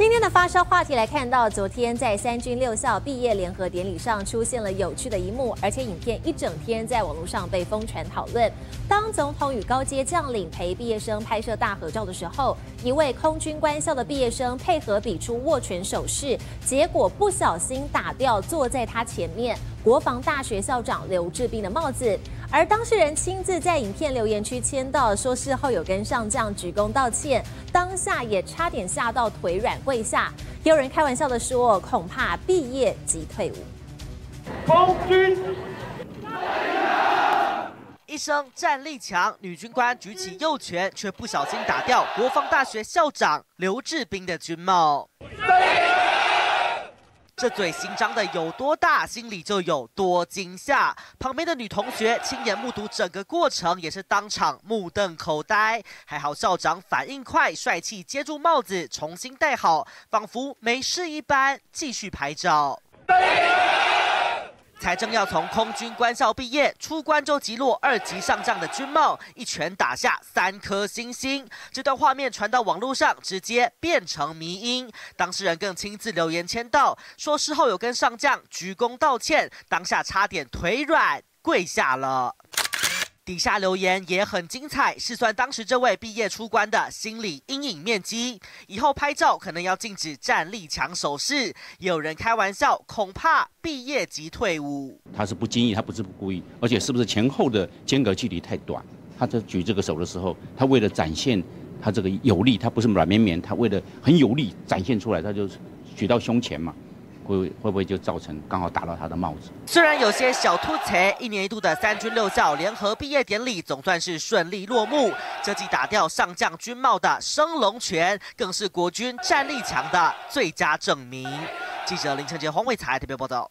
今天的发烧话题来看到，昨天在三军六校毕业联合典礼上出现了有趣的一幕，而且影片一整天在网络上被疯传讨论。当总统与高阶将领陪毕业生拍摄大合照的时候，一位空军官校的毕业生配合比出握拳手势，结果不小心打掉坐在他前面国防大学校长刘志斌的帽子。而当事人亲自在影片留言区签到，说事后有跟上将鞠躬道歉，当下也差点吓到腿软跪下。也有人开玩笑的说，恐怕毕业即退伍。空军，一声战力强，女军官举起右拳，却不小心打掉国防大学校长刘志斌的军帽。这嘴型张的有多大，心里就有多惊吓。旁边的女同学亲眼目睹整个过程，也是当场目瞪口呆。还好校长反应快，帅气接住帽子，重新戴好，仿佛没事一般，继续拍照。才正要从空军官校毕业，出关就击落二级上将的军帽，一拳打下三颗星星。这段画面传到网络上，直接变成迷因。当事人更亲自留言签到，说事后有跟上将鞠躬道歉，当下差点腿软跪下了。底下留言也很精彩，是算当时这位毕业出关的心理阴影面积。以后拍照可能要禁止站立抢手势。有人开玩笑，恐怕毕业即退伍。他是不经意，他不是不故意，而且是不是前后的间隔距离太短？他在举这个手的时候，他为了展现他这个有力，他不是软绵绵，他为了很有力展现出来，他就举到胸前嘛。会会不会就造成刚好打到他的帽子？虽然有些小突才，一年一度的三军六校联合毕业典礼总算是顺利落幕。这记打掉上将军帽的升龙拳，更是国军战力强的最佳证明。记者林承杰、黄伟才特别报道。